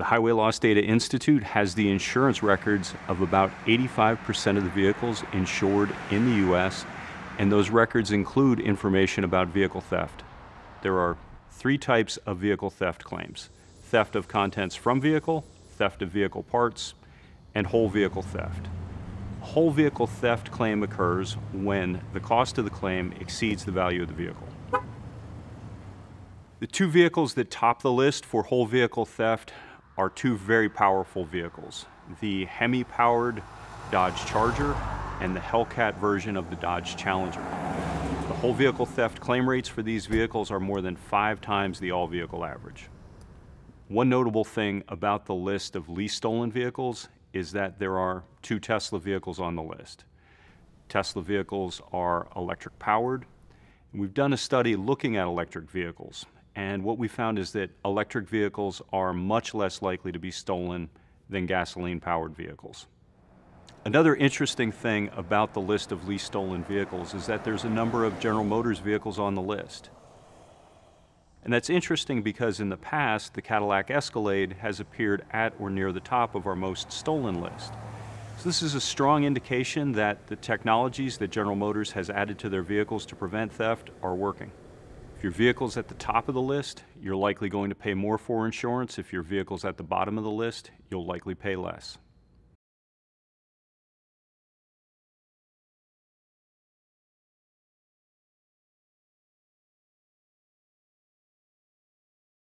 The Highway Loss Data Institute has the insurance records of about 85% of the vehicles insured in the U.S., and those records include information about vehicle theft. There are three types of vehicle theft claims theft of contents from vehicle, theft of vehicle parts, and whole vehicle theft. Whole vehicle theft claim occurs when the cost of the claim exceeds the value of the vehicle. The two vehicles that top the list for whole vehicle theft are two very powerful vehicles the Hemi powered Dodge Charger and the Hellcat version of the Dodge Challenger. The whole vehicle theft claim rates for these vehicles are more than five times the all vehicle average. One notable thing about the list of least stolen vehicles is that there are two Tesla vehicles on the list. Tesla vehicles are electric powered. We've done a study looking at electric vehicles and what we found is that electric vehicles are much less likely to be stolen than gasoline powered vehicles. Another interesting thing about the list of least stolen vehicles is that there's a number of General Motors vehicles on the list. And that's interesting because in the past, the Cadillac Escalade has appeared at or near the top of our most stolen list. So this is a strong indication that the technologies that General Motors has added to their vehicles to prevent theft are working. If your vehicle's at the top of the list, you're likely going to pay more for insurance. If your vehicle's at the bottom of the list, you'll likely pay less.